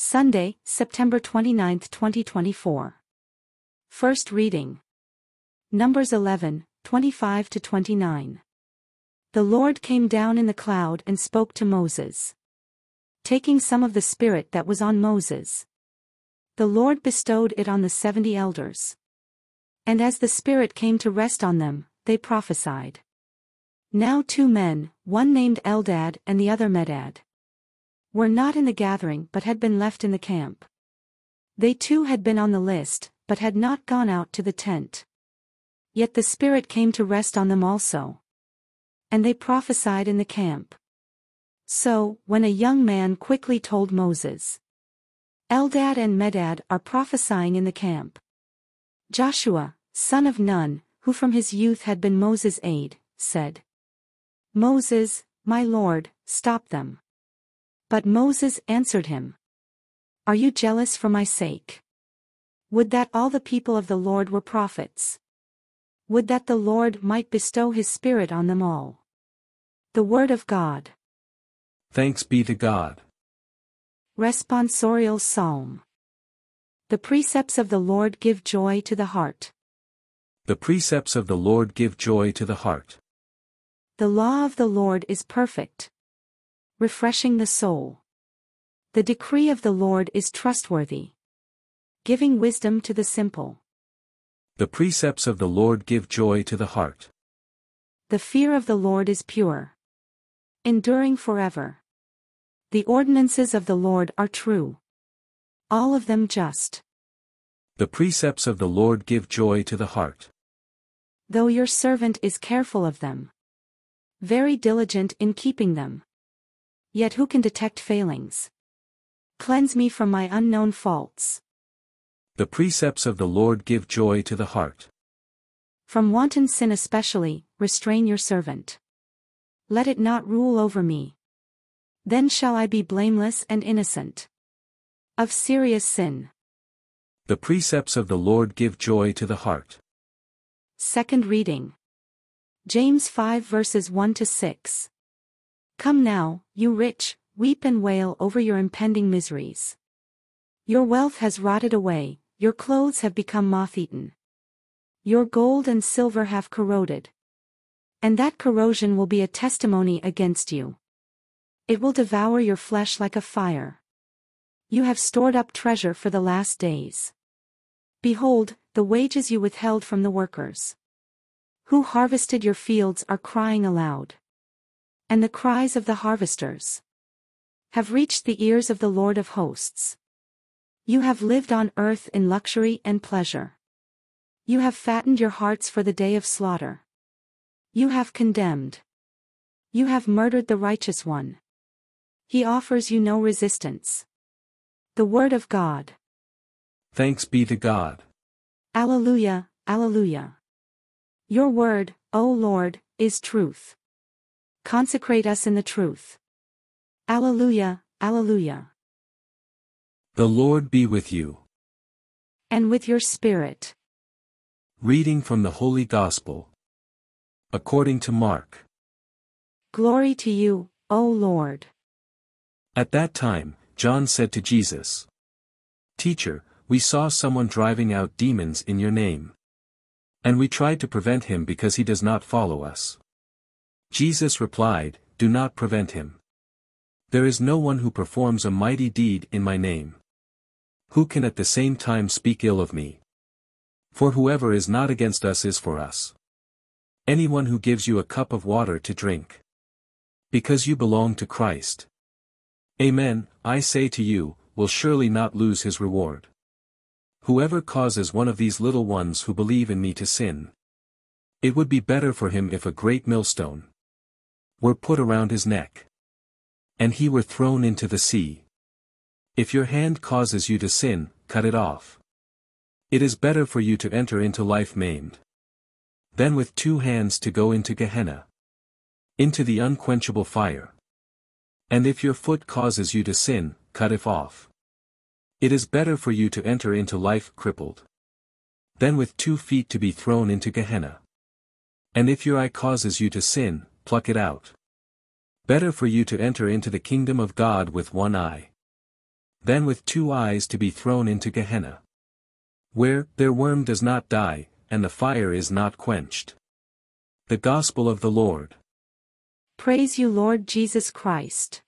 Sunday, September 29, 2024. First reading. Numbers 11, 25 to 29. The Lord came down in the cloud and spoke to Moses. Taking some of the Spirit that was on Moses. The Lord bestowed it on the seventy elders. And as the Spirit came to rest on them, they prophesied. Now two men, one named Eldad and the other Medad, were not in the gathering but had been left in the camp. They too had been on the list, but had not gone out to the tent. Yet the Spirit came to rest on them also. And they prophesied in the camp. So, when a young man quickly told Moses, Eldad and Medad are prophesying in the camp. Joshua, son of Nun, who from his youth had been Moses' aide, said, Moses, my lord, stop them. But Moses answered him, Are you jealous for my sake? Would that all the people of the Lord were prophets. Would that the Lord might bestow his Spirit on them all. The Word of God. Thanks be to God. Responsorial Psalm. The precepts of the Lord give joy to the heart. The precepts of the Lord give joy to the heart. The law of the Lord is perfect. Refreshing the soul. The decree of the Lord is trustworthy. Giving wisdom to the simple. The precepts of the Lord give joy to the heart. The fear of the Lord is pure. Enduring forever. The ordinances of the Lord are true. All of them just. The precepts of the Lord give joy to the heart. Though your servant is careful of them. Very diligent in keeping them. Yet who can detect failings? Cleanse me from my unknown faults. The precepts of the Lord give joy to the heart. From wanton sin especially, restrain your servant. Let it not rule over me. Then shall I be blameless and innocent. Of serious sin. The precepts of the Lord give joy to the heart. Second reading. James 5 verses 1 to 6. Come now, you rich, weep and wail over your impending miseries. Your wealth has rotted away, your clothes have become moth-eaten. Your gold and silver have corroded. And that corrosion will be a testimony against you. It will devour your flesh like a fire. You have stored up treasure for the last days. Behold, the wages you withheld from the workers. Who harvested your fields are crying aloud. And the cries of the harvesters have reached the ears of the Lord of hosts. You have lived on earth in luxury and pleasure. You have fattened your hearts for the day of slaughter. You have condemned. You have murdered the righteous one. He offers you no resistance. The Word of God. Thanks be to God. Alleluia, Alleluia. Your word, O Lord, is truth. Consecrate us in the truth. Alleluia, Alleluia. The Lord be with you. And with your spirit. Reading from the Holy Gospel. According to Mark. Glory to you, O Lord. At that time, John said to Jesus, Teacher, we saw someone driving out demons in your name. And we tried to prevent him because he does not follow us. Jesus replied, Do not prevent him. There is no one who performs a mighty deed in my name who can at the same time speak ill of me? For whoever is not against us is for us. Anyone who gives you a cup of water to drink. Because you belong to Christ. Amen, I say to you, will surely not lose his reward. Whoever causes one of these little ones who believe in me to sin. It would be better for him if a great millstone were put around his neck. And he were thrown into the sea. If your hand causes you to sin, cut it off. It is better for you to enter into life maimed. Than with two hands to go into Gehenna. Into the unquenchable fire. And if your foot causes you to sin, cut it off. It is better for you to enter into life crippled. Than with two feet to be thrown into Gehenna. And if your eye causes you to sin, pluck it out. Better for you to enter into the kingdom of God with one eye Than with two eyes to be thrown into Gehenna. Where, their worm does not die, and the fire is not quenched. The Gospel of the Lord. Praise you Lord Jesus Christ.